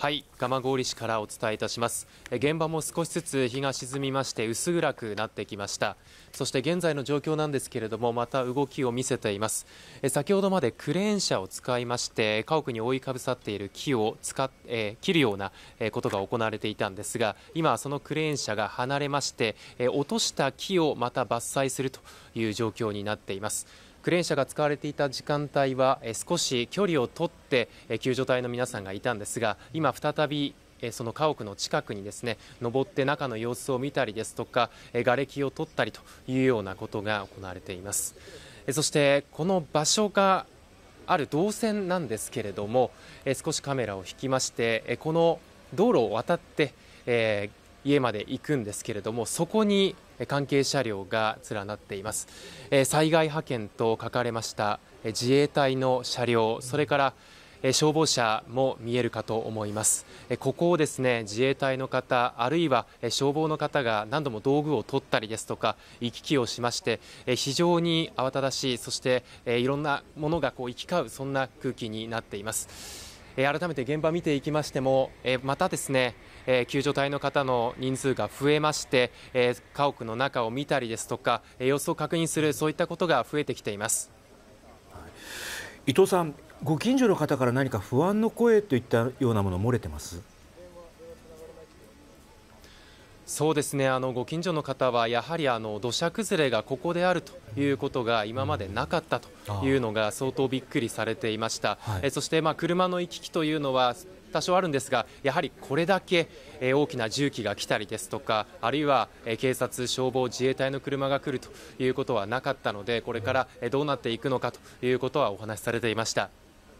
はい蒲郡市からお伝えいたします。現場も少しずつ日が沈みまして薄暗くなってきました。そして現在の状況なんですけれどもまた動きを見せています。先ほどまでクレーン車を使いまして家屋に覆いかぶさっている木を使っ、えー、切るようなことが行われていたんですが今そのクレーン車が離れまして落とした木をまた伐採するという状況になっています。クレーン車が使われていた時間帯は少し距離を取って救助隊の皆さんがいたんですが今、再びその家屋の近くにですね登って中の様子を見たりですとか瓦礫を取ったりというようなことが行われています。そしてこの場所がある動線なんですけれども少しカメラを引きましてこの道路を渡って家まで行くんですけれどもそこに関係車両が連なっています。災害派遣と書かれました自衛隊の車両それから消防車も見えるかと思います。ここをですね自衛隊の方あるいは消防の方が何度も道具を取ったりですとか行き来をしまして非常に慌ただしいそしていろんなものがこう行き交うそんな空気になっています。改めて現場見ていきましてもまたですね救助隊の方の人数が増えまして家屋の中を見たりですとか様子を確認するそういったことが増えてきています、伊藤さんご近所の方から何か不安の声といったようなもの漏れてます？そうですね。あのご近所の方はやはりあの土砂崩れがここであるということが今までなかったというのが相当びっくりされていました、はい、えそしてまあ車の行き来というのは多少あるんですがやはりこれだけ大きな重機が来たりですとかあるいは警察、消防、自衛隊の車が来るということはなかったのでこれからどうなっていくのかということはお話しされていました。